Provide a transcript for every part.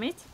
Заметь?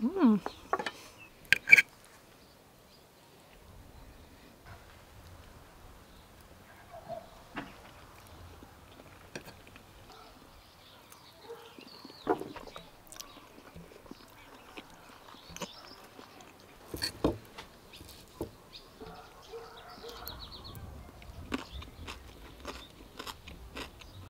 嗯。